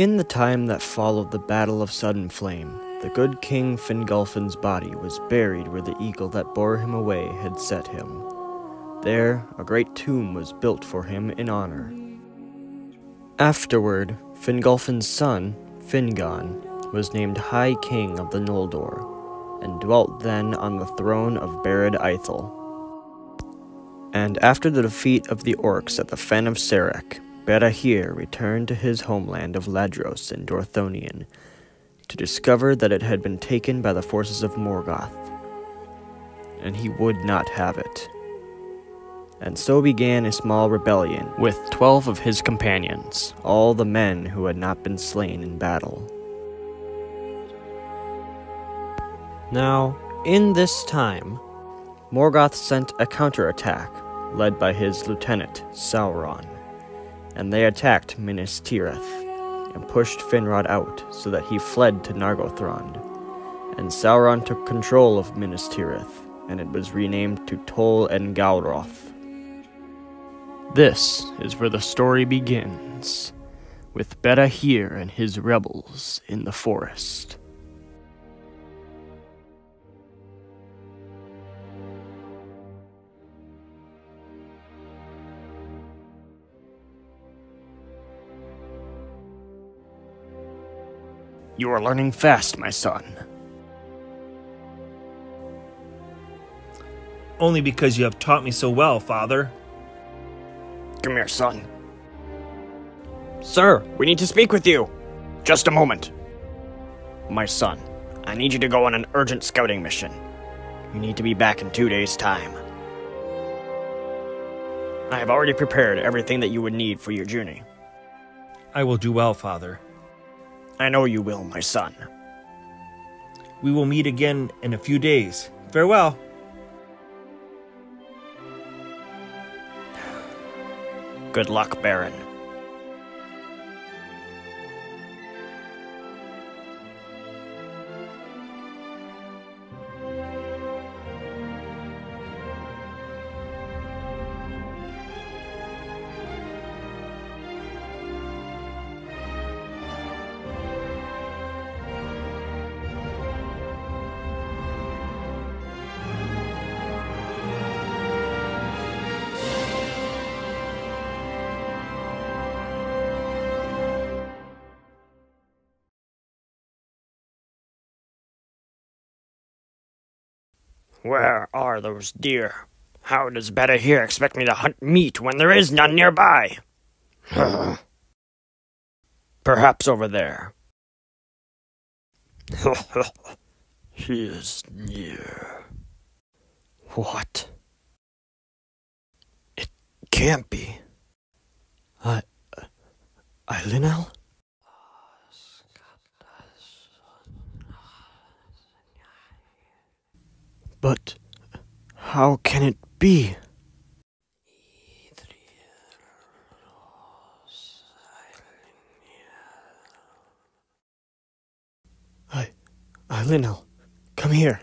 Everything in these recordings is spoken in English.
In the time that followed the Battle of Sudden Flame, the good King Fingolfin's body was buried where the eagle that bore him away had set him. There, a great tomb was built for him in honor. Afterward, Fingolfin's son, Fingon, was named High King of the Noldor, and dwelt then on the throne of Barad Eithel. And after the defeat of the orcs at the Fen of Serech, Barahir returned to his homeland of Ladros in Dorthonion to discover that it had been taken by the forces of Morgoth. And he would not have it. And so began a small rebellion with twelve of his companions, all the men who had not been slain in battle. Now, in this time, Morgoth sent a counterattack, led by his lieutenant, Sauron, and they attacked Minas Tirith and pushed Finrod out so that he fled to Nargothrond. And Sauron took control of Minas Tirith, and it was renamed to Tol-in-Gaurhoth. This is where the story begins, with Barahir and his rebels in the forest. You are learning fast, my son. Only because you have taught me so well, father. Come here, son. Sir, we need to speak with you. Just a moment. My son, I need you to go on an urgent scouting mission. You need to be back in two days' time. I have already prepared everything that you would need for your journey. I will do well, father. I know you will, my son. We will meet again in a few days. Farewell. Good luck, Beren. Where are those deer? How does Barahir expect me to hunt meat when there is none nearby? Perhaps over there. he is near. What? It can't be. I. Uh, Eilinel? But how can it be? I, Eilinel, come here.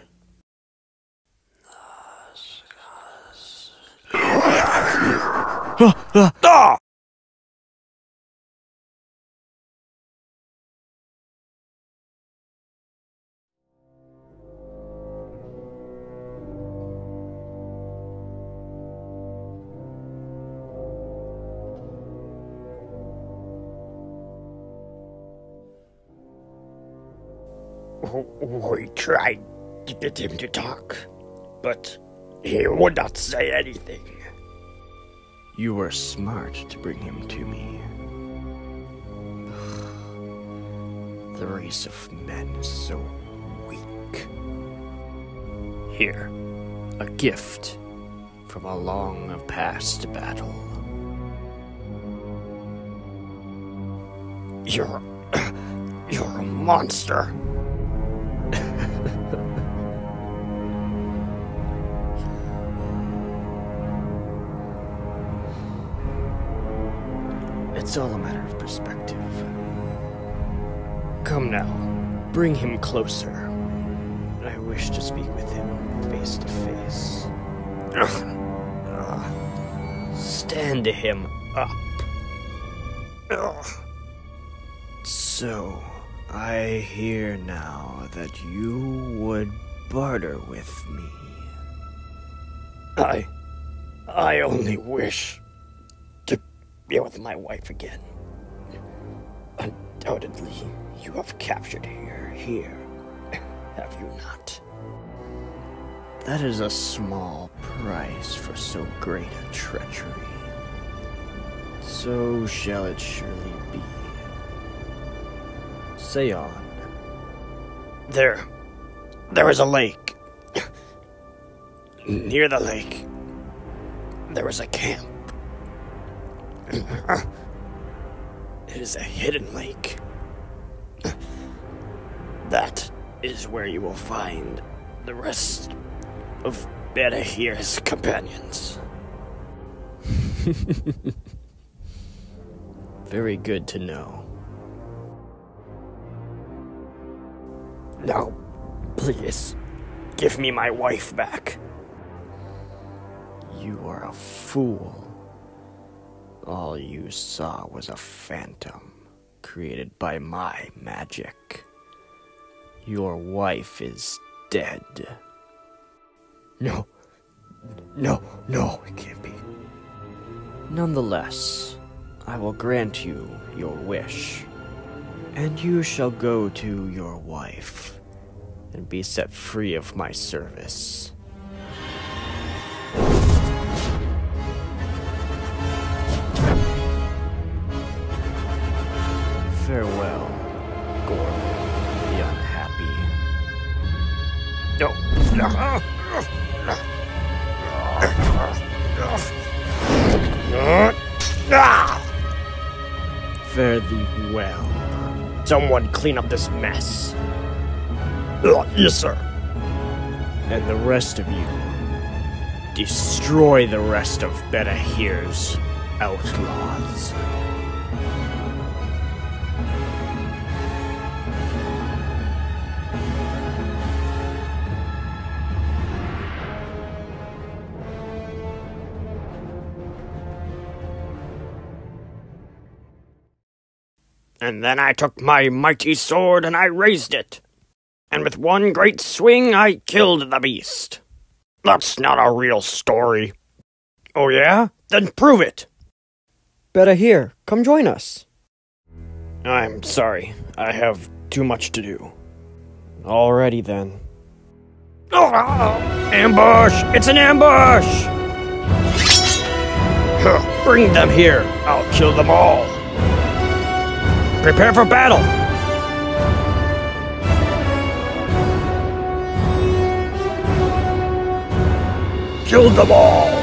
Ah, ah, ah! We tried to get him to talk, but he would not say anything. You were smart to bring him to me. The race of men is so weak. Here, a gift from a long past battle. You're. You're a monster. It's all a matter of perspective. Come now, bring him closer. I wish to speak with him face to face. Stand him up. So, I hear now that you would barter with me. I. I only wish be with my wife again. Undoubtedly, you have captured her here, have you not? That is a small price for so great a treachery. So shall it surely be. Say on. There. There is a lake. Near the lake, there is a camp. It is a hidden lake. That is where you will find the rest of Barahir's companions. Very good to know. Now, please, give me my wife back. You are a fool. All you saw was a phantom created by my magic. Your wife is dead. No. No, no, it can't be. Nonetheless, I will grant you your wish, and you shall go to your wife and be set free of my service. Farewell, Gorlim, the unhappy. No. No. Fare thee well. Someone clean up this mess. Yes, sir. And the rest of you, destroy the rest of Barahir's outlaws. And then I took my mighty sword and I raised it. And with one great swing I killed the beast. That's not a real story. Oh yeah? Then prove it. Barahir. come join us. I'm sorry. I have too much to do. Alrighty then. Ah! Ambush! It's an ambush! Bring them here. I'll kill them all. Prepare for battle. Kill them all.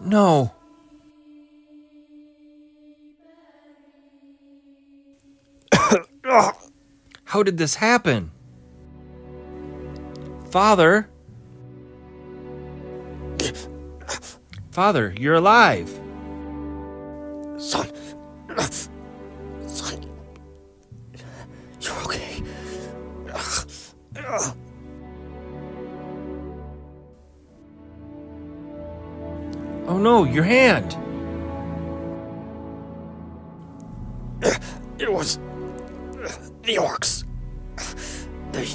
No. How did this happen? Father? Father, you're alive. Oh no, your hand. It was the orcs. They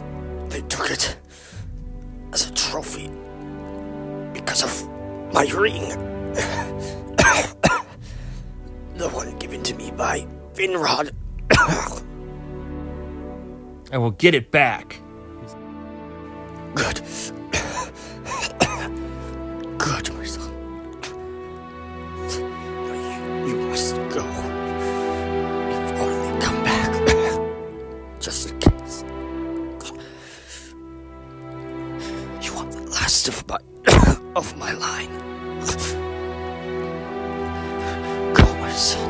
they took it as a trophy because of my ring. the one given to me by Finrod. I will get it back. Good. Last of my of my line. son.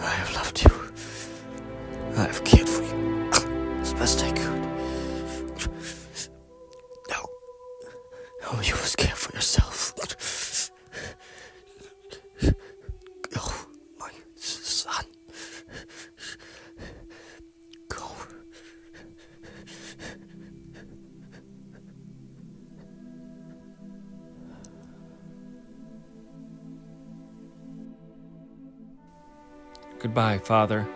I have loved you. I have cared for you as best I could. Now, now you must care Goodbye, Father.